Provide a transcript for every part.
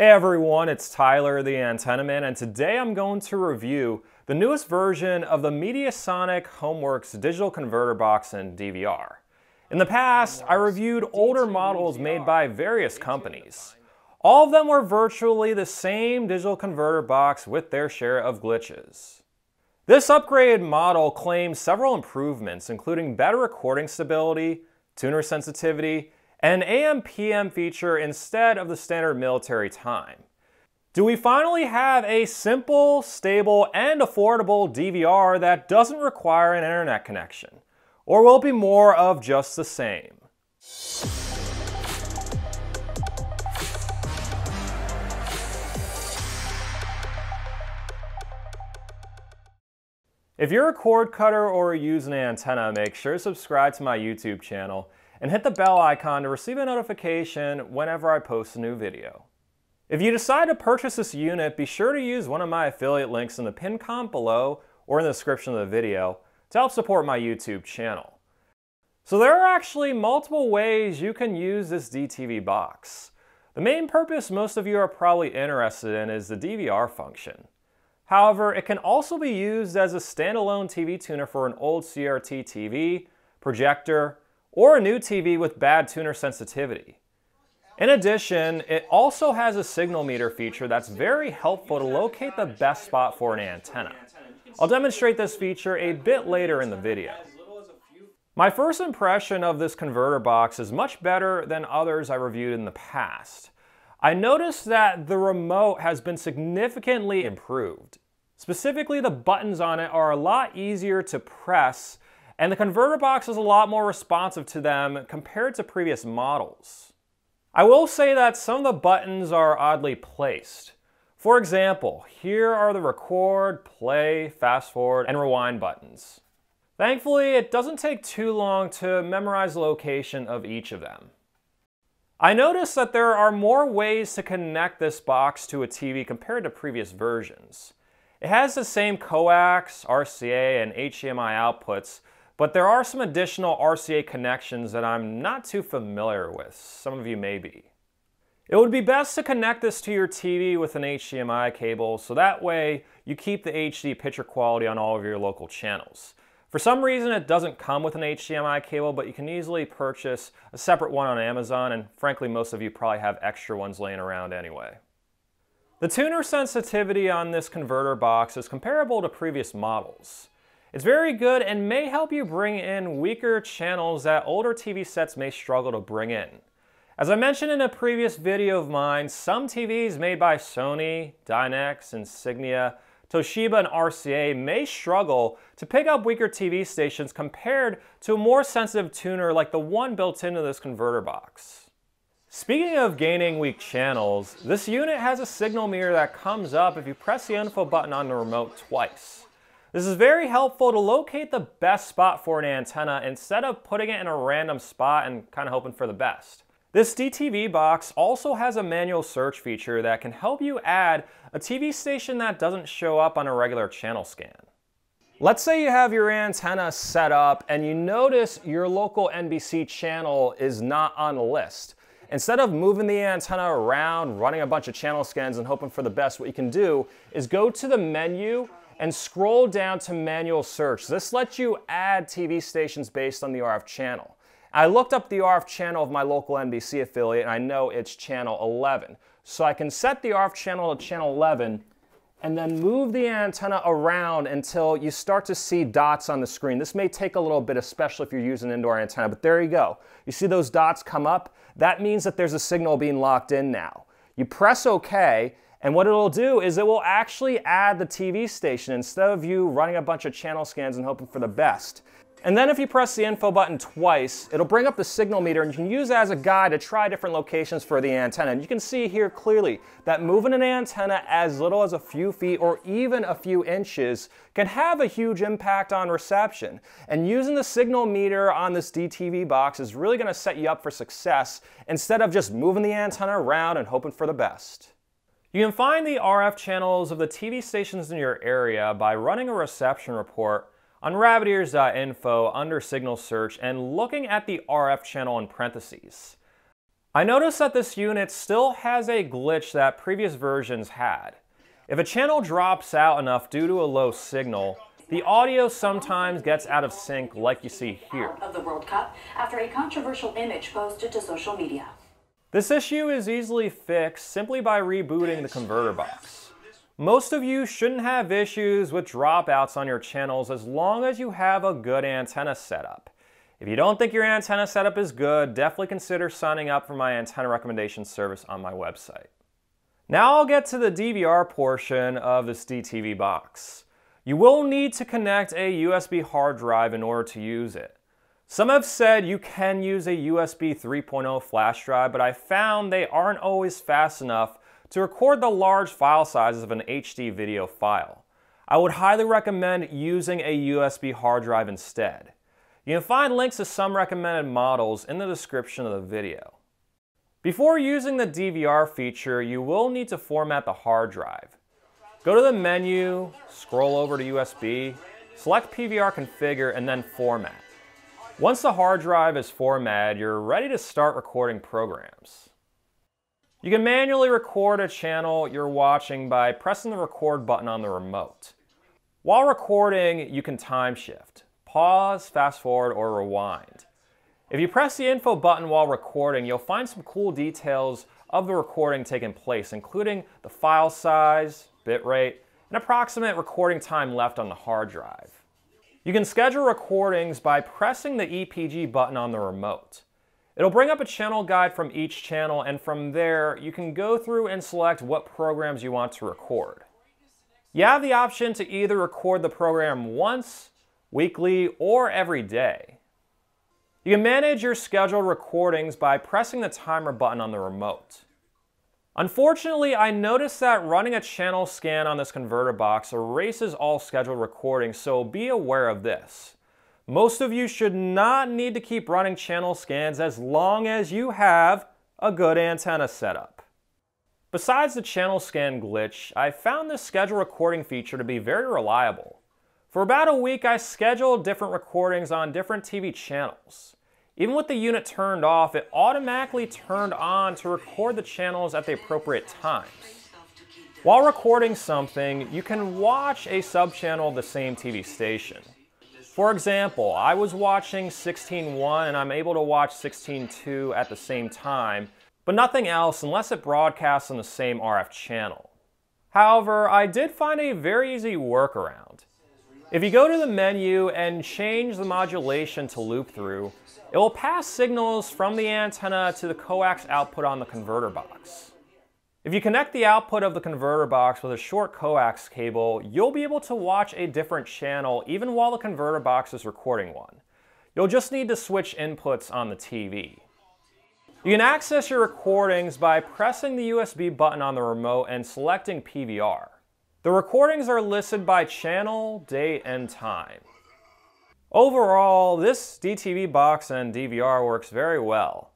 Hey everyone, it's Tyler the Antenna Man, and today I'm going to review the newest version of the Mediasonic HomeWorx digital converter box and DVR. In the past, I reviewed older models made by various companies. All of them were virtually the same digital converter box with their share of glitches. This upgraded model claims several improvements, including better recording stability, tuner sensitivity, an AM PM feature instead of the standard military time. Do we finally have a simple, stable, and affordable DVR that doesn't require an internet connection? Or will it be more of just the same? If you're a cord cutter or use an antenna, make sure to subscribe to my YouTube channel and hit the bell icon to receive a notification whenever I post a new video. If you decide to purchase this unit, be sure to use one of my affiliate links in the pinned comment below or in the description of the video to help support my YouTube channel. So there are actually multiple ways you can use this DTV box. The main purpose most of you are probably interested in is the DVR function. However, it can also be used as a standalone TV tuner for an old CRT TV, projector, or a new TV with bad tuner sensitivity. In addition, it also has a signal meter feature that's very helpful to locate the best spot for an antenna. I'll demonstrate this feature a bit later in the video. My first impression of this converter box is much better than others I reviewed in the past. I noticed that the remote has been significantly improved. Specifically, the buttons on it are a lot easier to press and the converter box is a lot more responsive to them compared to previous models. I will say that some of the buttons are oddly placed. For example, here are the record, play, fast forward, and rewind buttons. Thankfully, it doesn't take too long to memorize the location of each of them. I noticed that there are more ways to connect this box to a TV compared to previous versions. It has the same coax, RCA, and HDMI outputs, but there are some additional RCA connections that I'm not too familiar with. Some of you may be. It would be best to connect this to your TV with an HDMI cable so that way you keep the HD picture quality on all of your local channels. For some reason it doesn't come with an HDMI cable, but you can easily purchase a separate one on Amazon, and frankly most of you probably have extra ones laying around anyway. The tuner sensitivity on this converter box is comparable to previous models. It's very good and may help you bring in weaker channels that older TV sets may struggle to bring in. As I mentioned in a previous video of mine, some TVs made by Sony, Dynex, Insignia, Toshiba, and RCA may struggle to pick up weaker TV stations compared to a more sensitive tuner like the one built into this converter box. Speaking of gaining weak channels, this unit has a signal meter that comes up if you press the info button on the remote twice. This is very helpful to locate the best spot for an antenna instead of putting it in a random spot and kind of hoping for the best. This DTV box also has a manual search feature that can help you add a TV station that doesn't show up on a regular channel scan. Let's say you have your antenna set up and you notice your local NBC channel is not on the list. Instead of moving the antenna around, running a bunch of channel scans and hoping for the best, what you can do is go to the menu and scroll down to manual search. This lets you add TV stations based on the RF channel. I looked up the RF channel of my local NBC affiliate and I know it's channel 11. So I can set the RF channel to channel 11 and then move the antenna around until you start to see dots on the screen. This may take a little bit, especially if you're using indoor antenna, but there you go. You see those dots come up? That means that there's a signal being locked in now. You press OK, and what it'll do is it will actually add the TV station instead of you running a bunch of channel scans and hoping for the best. And then if you press the info button twice, it'll bring up the signal meter and you can use that as a guide to try different locations for the antenna. And you can see here clearly that moving an antenna as little as a few feet or even a few inches can have a huge impact on reception. And using the signal meter on this DTV box is really gonna set you up for success instead of just moving the antenna around and hoping for the best. You can find the RF channels of the TV stations in your area by running a reception report on rabbitears.info under signal search and looking at the RF channel in parentheses. I noticed that this unit still has a glitch that previous versions had. If a channel drops out enough due to a low signal, the audio sometimes gets out of sync like you see here. Of the World Cup after a controversial image posted to social media. This issue is easily fixed simply by rebooting the converter box. Most of you shouldn't have issues with dropouts on your channels as long as you have a good antenna setup. If you don't think your antenna setup is good, definitely consider signing up for my antenna recommendation service on my website. Now I'll get to the DVR portion of this DTV box. You will need to connect a USB hard drive in order to use it. Some have said you can use a USB 3.0 flash drive, but I found they aren't always fast enough to record the large file sizes of an HD video file. I would highly recommend using a USB hard drive instead. You can find links to some recommended models in the description of the video. Before using the DVR feature, you will need to format the hard drive. Go to the menu, scroll over to USB, select PVR configure, and then format. Once the hard drive is formatted, you're ready to start recording programs. You can manually record a channel you're watching by pressing the record button on the remote. While recording, you can time shift, pause, fast forward, or rewind. If you press the info button while recording, you'll find some cool details of the recording taking place, including the file size, bitrate, and approximate recording time left on the hard drive. You can schedule recordings by pressing the EPG button on the remote. It'll bring up a channel guide from each channel, and from there, you can go through and select what programs you want to record. You have the option to either record the program once, weekly, or every day. You can manage your scheduled recordings by pressing the timer button on the remote. Unfortunately, I noticed that running a channel scan on this converter box erases all scheduled recordings, so be aware of this. Most of you should not need to keep running channel scans as long as you have a good antenna setup. Besides the channel scan glitch, I found this schedule recording feature to be very reliable. For about a week, I scheduled different recordings on different TV channels. Even with the unit turned off, it automatically turned on to record the channels at the appropriate times. While recording something, you can watch a subchannel of the same TV station. For example, I was watching 16.1 and I'm able to watch 16.2 at the same time, but nothing else unless it broadcasts on the same RF channel. However, I did find a very easy workaround. If you go to the menu and change the modulation to loop through, it will pass signals from the antenna to the coax output on the converter box. If you connect the output of the converter box with a short coax cable, you'll be able to watch a different channel even while the converter box is recording one. You'll just need to switch inputs on the TV. You can access your recordings by pressing the USB button on the remote and selecting PVR. The recordings are listed by channel, date, and time. Overall, this DTV box and DVR works very well.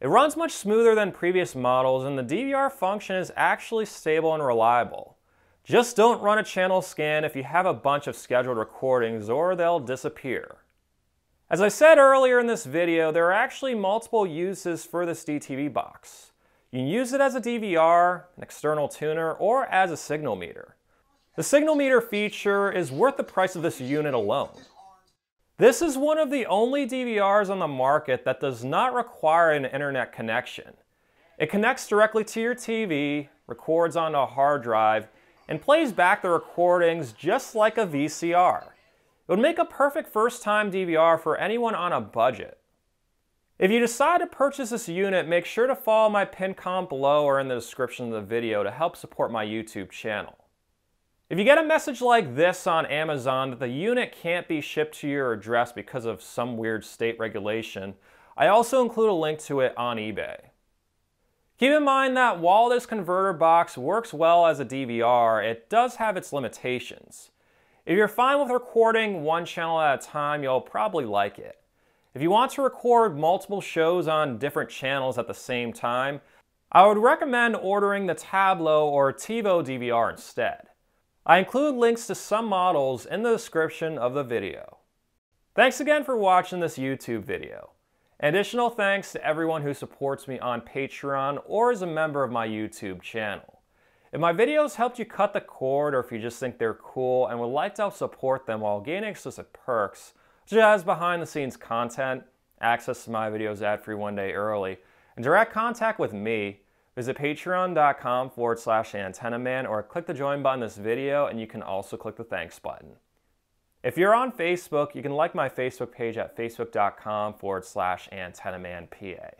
It runs much smoother than previous models and the DVR function is actually stable and reliable. Just don't run a channel scan if you have a bunch of scheduled recordings or they'll disappear. As I said earlier in this video, there are actually multiple uses for this DTV box. You can use it as a DVR, an external tuner, or as a signal meter. The signal meter feature is worth the price of this unit alone. This is one of the only DVRs on the market that does not require an internet connection. It connects directly to your TV, records onto a hard drive, and plays back the recordings just like a VCR. It would make a perfect first-time DVR for anyone on a budget. If you decide to purchase this unit, make sure to follow my pin comment below or in the description of the video to help support my YouTube channel. If you get a message like this on Amazon that the unit can't be shipped to your address because of some weird state regulation, I also include a link to it on eBay. Keep in mind that while this converter box works well as a DVR, it does have its limitations. If you're fine with recording one channel at a time, you'll probably like it. If you want to record multiple shows on different channels at the same time, I would recommend ordering the Tablo or TiVo DVR instead. I include links to some models in the description of the video. Thanks again for watching this YouTube video. Additional thanks to everyone who supports me on Patreon or is a member of my YouTube channel. If my videos helped you cut the cord or if you just think they're cool and would like to help support them while gaining exclusive perks, such as behind the scenes content, access to my videos ad free one day early, and direct contact with me, visit patreon.com forward slash antennaman or click the join button in this video and you can also click the thanks button. If you're on Facebook, you can like my Facebook page at facebook.com forward slash antennamanpa.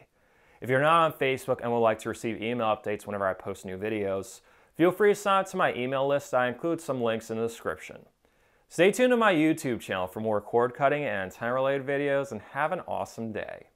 If you're not on Facebook and would like to receive email updates whenever I post new videos, feel free to sign up to my email list. I include some links in the description. Stay tuned to my YouTube channel for more cord cutting and antenna related videos and have an awesome day.